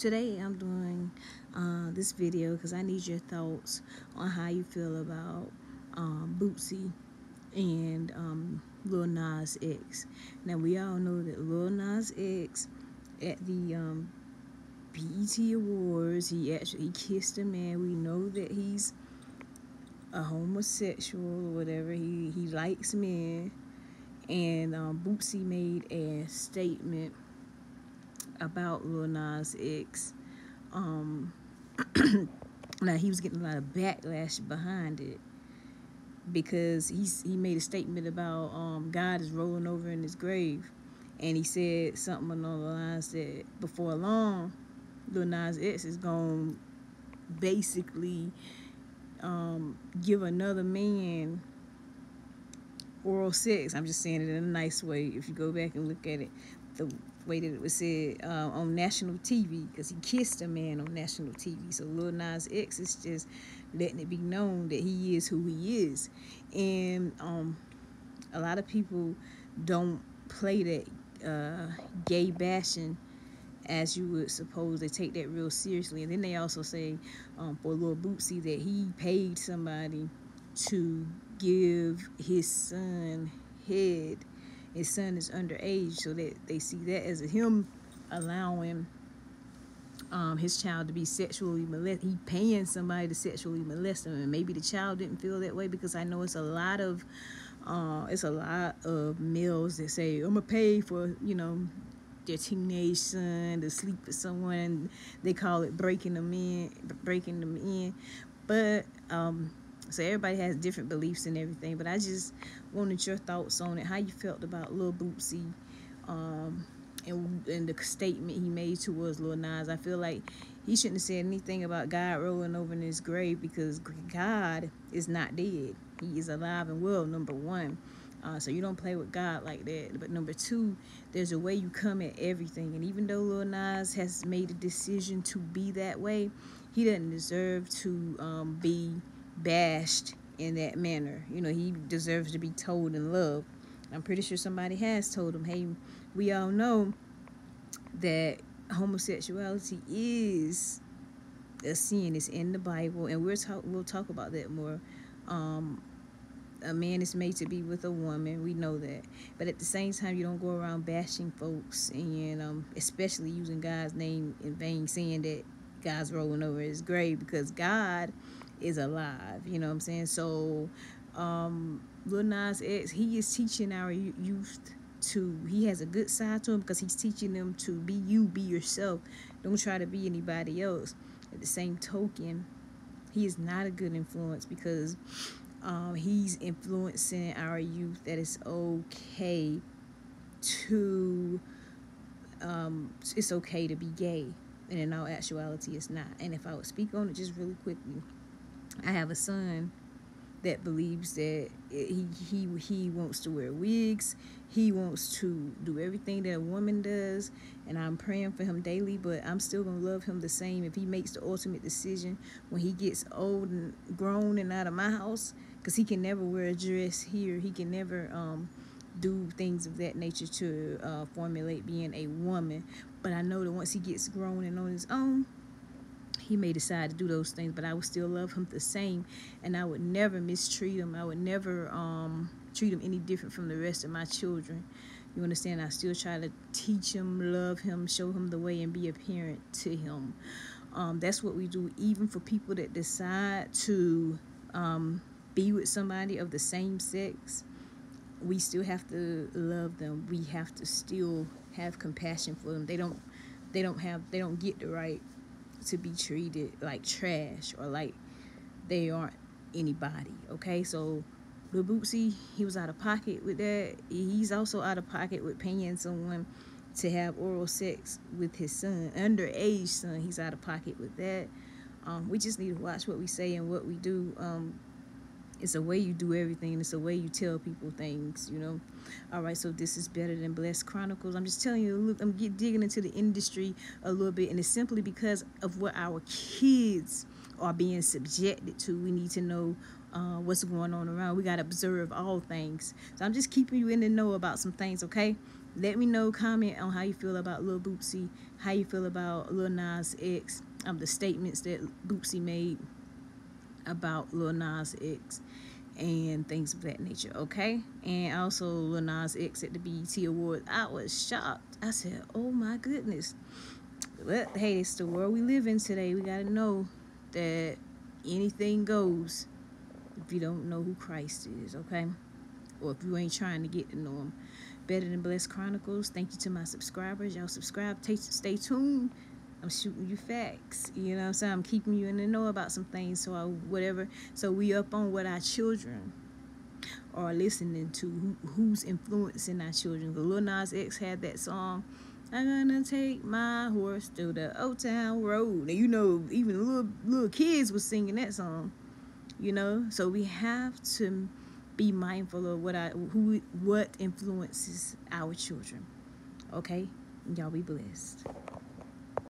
today I'm doing uh, this video because I need your thoughts on how you feel about um, Boosie and um, Lil Nas X. Now we all know that Lil Nas X at the um, BET Awards, he actually kissed a man. We know that he's a homosexual or whatever. He he likes men, and um, Boosie made a statement about Lil Nas X. Um, now he was getting a lot of backlash behind it because he's he made a statement about um, God is rolling over in his grave, and he said something along the lines that before long, Lil Nas X is going to basically um, give another man oral sex. I'm just saying it in a nice way. If you go back and look at it, the way that it was said uh, on national TV, because he kissed a man on national TV. So Lil Nas X is just letting it be known that he is who he is, and um, a lot of people don't play that uh, gay bashing as you would suppose they take that real seriously and then they also say um, for Lil Boosie that he paid somebody to give his son head his son is underage so that they see that as him allowing um, his child to be sexually molested he paying somebody to sexually molest him and maybe the child didn't feel that way because i know it's a lot of uh, it's a lot of males that say i'm gonna pay for you know their teenage son to sleep with someone they call it breaking them in breaking them in. But um so everybody has different beliefs and everything. But I just wanted your thoughts on it, how you felt about Lil Boosie, um, and and the statement he made towards Lil Nas. I feel like he shouldn't have said anything about God rolling over in his grave because God is not dead. He is alive and well. Number one. Uh, so you don't play with God like that. But number two, there's a way you come at everything. And even though Lil Nas has made a decision to be that way, he doesn't deserve to um, be bashed in that manner. You know, he deserves to be told and loved. I'm pretty sure somebody has told him, hey, we all know that homosexuality is a sin. It's in the Bible, and we'll talk. We'll talk about that more. Um, a man is made to be with a woman. We know that, but at the same time, you don't go around bashing folks, and um, especially using God's name in vain, saying that God's rolling over his grave because God is alive. You know what I'm saying? So, um, Lil Nas X, he is teaching our youth to, he has a good side to him because he's teaching them to be you, be yourself. Don't try to be anybody else. At the same token, he is not a good influence because um, he's influencing our youth that it's okay to, um, it's okay to be gay. And in all actuality, it's not. And if I would speak on it just really quickly, I have a son that believes that he he he wants to wear wigs. He wants to do everything that a woman does, and I'm praying for him daily. But I'm still gonna love him the same if he makes the ultimate decision when he gets old and grown and out of my house, because he can never wear a dress here. He can never um, do things of that nature to uh, formulate being a woman. But I know that once he gets grown and on his own, he may decide to do those things, but I would still love him the same, and I would never mistreat him. I would never um, treat him any different from the rest of my children. You understand? I still try to teach him, love him, show him the way, and be a parent to him. Um, that's what we do, even for people that decide to um, be with somebody of the same sex. We still have to love them. We have to still have compassion for them. They don't, they don't have, they don't get the right to be treated like trash or like they aren't anybody. Okay, so Lil Boosie, he was out of pocket with that. He's also out of pocket with paying someone to have oral sex with his son, underage son. He's out of pocket with that. Um, we just need to watch what we say and what we do. Um, it's a way you do everything. It's a way you tell people things, you know. All right, so this is better than Blessed Chronicles. I'm just telling you, look, I'm get, digging into the industry a little bit, and it's simply because of what our kids are being subjected to. We need to know uh, what's going on around. We got to observe all things. So I'm just keeping you in the know about some things, okay? let me know, comment on how you feel about Lil Boosie, how you feel about Lil Nas X, um, the statements that Boosie made about Lil Nas X and things of that nature, okay? And also Lil Nas X at the BET Awards. I was shocked. I said, oh my goodness. But hey, it's the world we live in today. We gotta know that anything goes if you don't know who Christ is, okay? Or if you ain't trying to get to know him. Better Than Blessed Chronicles. Thank you to my subscribers. Y'all subscribe. stay tuned. I'm shooting you facts. You know what I'm saying? I'm keeping you in the know about some things. So I, whatever. So we up on what our children are listening to. Who, who's influencing our children. The Lil Nas X had that song. I'm gonna take my horse to the Old Town Road. And you know, even little little kids was singing that song. You know, so we have to be mindful of what I who what influences our children. Okay, y'all be blessed.